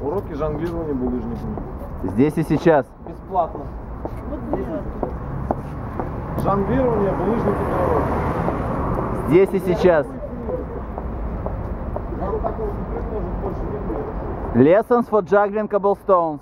Уроки жонглирования булыжниками. Здесь и сейчас. Бесплатно. Жонглирование булыжниками уроки. Здесь и сейчас. Lessons for juggling cobblestones.